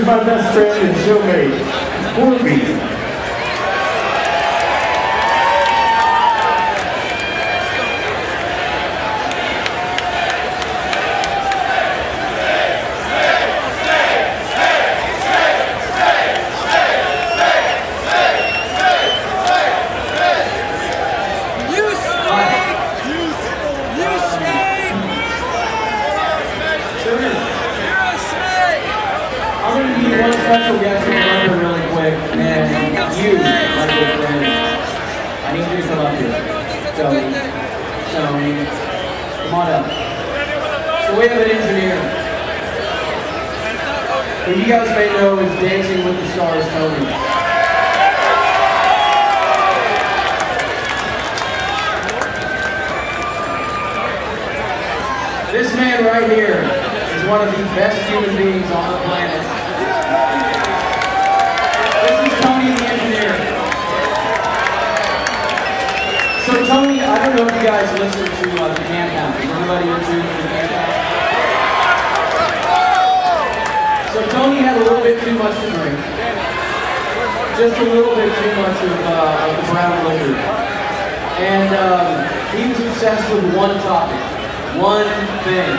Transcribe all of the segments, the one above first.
Here's my best friend and showmate, Corby. Special guest in London really quick, and you, my good friend, I need you to come up here. So, Tony, come on up. So we have an engineer. Who you guys may know is Dancing with the Stars Tony. This man right here is one of the best human beings on the planet. Don't know if you guys listen to uh, the Camp Out. Is anybody into the Out? So Tony had a little bit too much to drink. Just a little bit too much of, uh, of the brown liquor. And um, he was obsessed with one topic. One thing.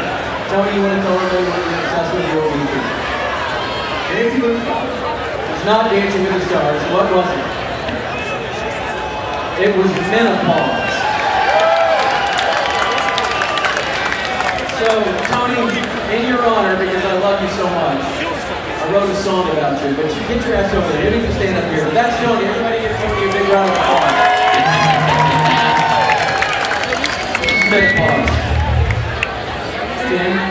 Tony, you want to tell everybody what you're obsessed with your weekend? Dancing with the Stars. It's not Dancing with the Stars. What was it? It was menopause. So, Tony, in your honor, because I love you so much, I wrote a song about you, but you get your ass over there. You don't even stand up here. But that's Tony. Everybody give Tony a big round of applause. Menopause. Stand.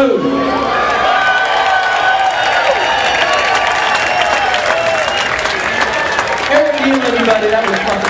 alone. Eric, you everybody, that was fucking